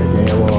Yeah.